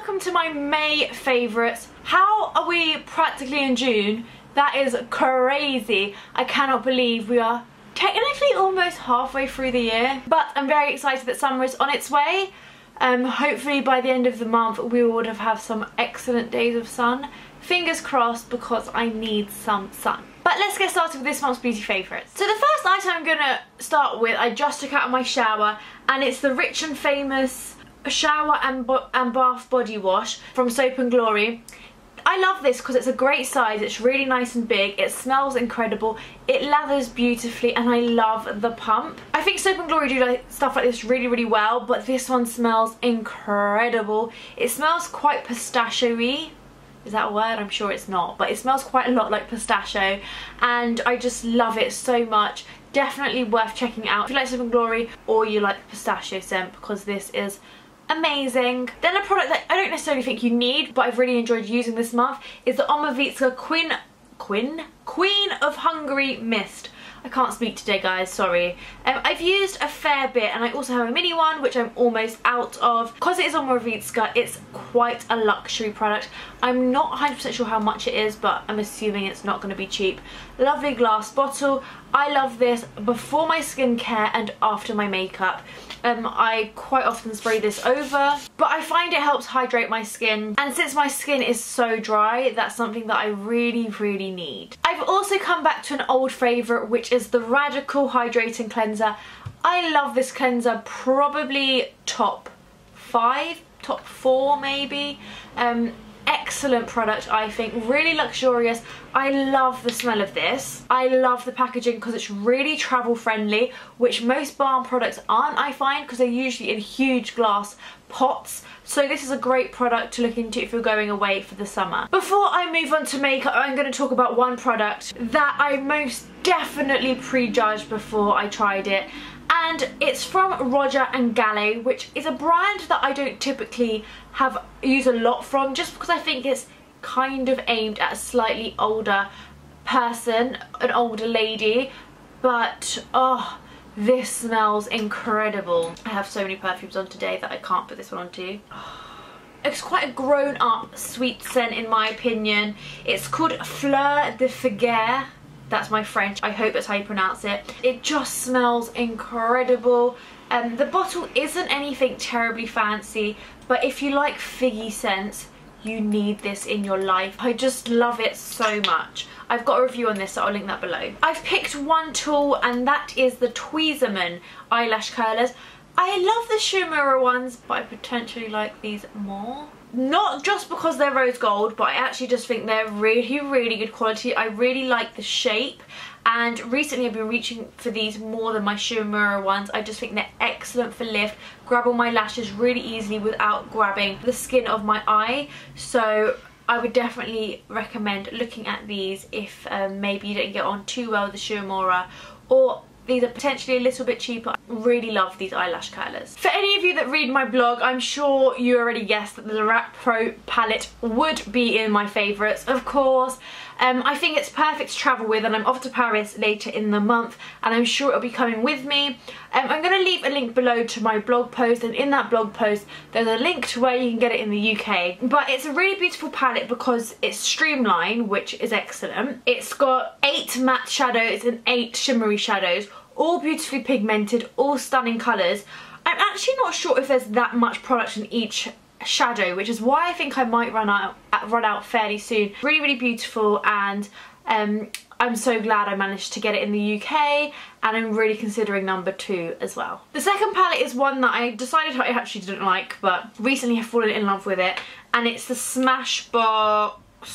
welcome to my May favourites. How are we practically in June? That is crazy. I cannot believe we are technically almost halfway through the year. But I'm very excited that summer is on its way. Um, hopefully by the end of the month we would have had some excellent days of sun. Fingers crossed because I need some sun. But let's get started with this month's beauty favourites. So the first item I'm going to start with, I just took out of my shower and it's the Rich and Famous shower and, and bath body wash from Soap and Glory. I love this because it's a great size, it's really nice and big, it smells incredible, it lathers beautifully and I love the pump. I think Soap and Glory do like, stuff like this really really well but this one smells incredible. It smells quite pistachio-y, is that a word? I'm sure it's not but it smells quite a lot like pistachio and I just love it so much. Definitely worth checking out if you like Soap and Glory or you like pistachio scent because this is amazing. Then a product that I don't necessarily think you need, but I've really enjoyed using this month, is the Omorovicza Queen, Queen? Queen of Hungary Mist. I can't speak today guys, sorry. Um, I've used a fair bit and I also have a mini one which I'm almost out of. Because it is Omorovicza, it's quite a luxury product. I'm not 100% sure how much it is but I'm assuming it's not going to be cheap. Lovely glass bottle. I love this before my skincare and after my makeup. Um, I quite often spray this over, but I find it helps hydrate my skin. And since my skin is so dry, that's something that I really, really need. I've also come back to an old favourite, which is the Radical Hydrating Cleanser. I love this cleanser, probably top five, top four maybe. Um, excellent product I think. Really luxurious. I love the smell of this. I love the packaging because it's really travel friendly which most balm products aren't I find because they're usually in huge glass pots. So this is a great product to look into if you're going away for the summer. Before I move on to makeup I'm going to talk about one product that I most definitely prejudged before I tried it and it's from Roger and Gallet which is a brand that I don't typically have use a lot from just because I think it's kind of aimed at a slightly older person, an older lady but oh this smells incredible. I have so many perfumes on today that I can't put this one on too. It's quite a grown up sweet scent in my opinion. It's called Fleur de Figuier that's my French. I hope that's how you pronounce it. It just smells incredible. Um, the bottle isn't anything terribly fancy, but if you like figgy scents, you need this in your life. I just love it so much. I've got a review on this, so I'll link that below. I've picked one tool, and that is the Tweezerman eyelash curlers. I love the Shimmerer ones, but I potentially like these more not just because they're rose gold but I actually just think they're really really good quality. I really like the shape. And recently I've been reaching for these more than my Shimmerer ones. I just think they're excellent for lift. Grab on my lashes really easily without grabbing the skin of my eye. So I would definitely recommend looking at these if um, maybe you didn't get on too well with the Shimmerer or these are potentially a little bit cheaper. I really love these eyelash curlers. For any of you that read my blog, I'm sure you already guessed that the Lorac Pro palette would be in my favourites. Of course, um, I think it's perfect to travel with and I'm off to Paris later in the month and I'm sure it'll be coming with me. Um, I'm going to leave a link below to my blog post and in that blog post there's a link to where you can get it in the UK. But it's a really beautiful palette because it's streamlined which is excellent. It's got eight matte shadows and eight shimmery shadows all beautifully pigmented, all stunning colours. I'm actually not sure if there's that much product in each shadow which is why I think I might run out run out fairly soon really really beautiful and um, I'm so glad I managed to get it in the UK and I'm really considering number two as well. The second palette is one that I decided I actually didn't like but recently have fallen in love with it and it's the Smashbox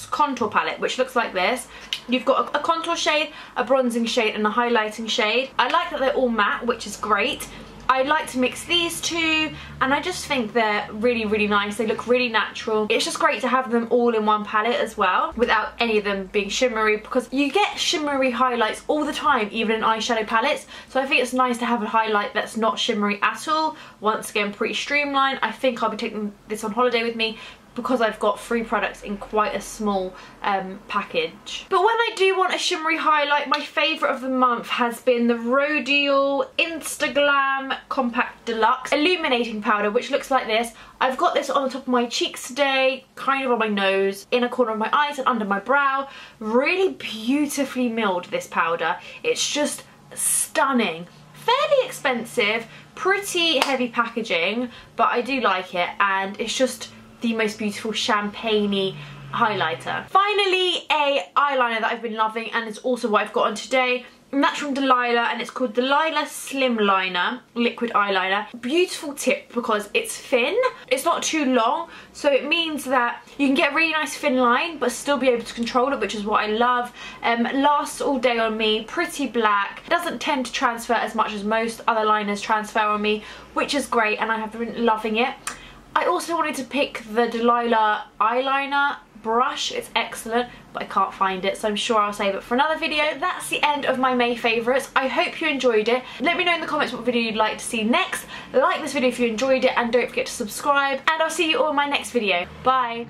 contour palette which looks like this. You've got a, a contour shade, a bronzing shade and a highlighting shade. I like that they're all matte which is great. I like to mix these two and I just think they're really really nice. They look really natural. It's just great to have them all in one palette as well without any of them being shimmery because you get shimmery highlights all the time even in eyeshadow palettes. So I think it's nice to have a highlight that's not shimmery at all. Once again pretty streamlined. I think I'll be taking this on holiday with me because I've got three products in quite a small um, package. But when I do want a shimmery highlight, my favourite of the month has been the Rodial Instaglam Compact Deluxe Illuminating Powder, which looks like this. I've got this on the top of my cheeks today, kind of on my nose, in a corner of my eyes and under my brow. Really beautifully milled, this powder. It's just stunning. Fairly expensive, pretty heavy packaging, but I do like it and it's just the most beautiful champagne highlighter. Finally, a eyeliner that I've been loving and it's also what I've got on today. And that's from Delilah and it's called Delilah Slim Liner Liquid Eyeliner. Beautiful tip because it's thin. It's not too long so it means that you can get a really nice thin line but still be able to control it which is what I love. Um, lasts all day on me, pretty black. Doesn't tend to transfer as much as most other liners transfer on me which is great and I have been loving it. I also wanted to pick the Delilah eyeliner brush. It's excellent, but I can't find it, so I'm sure I'll save it for another video. That's the end of my May favourites. I hope you enjoyed it. Let me know in the comments what video you'd like to see next. Like this video if you enjoyed it, and don't forget to subscribe. And I'll see you all in my next video. Bye!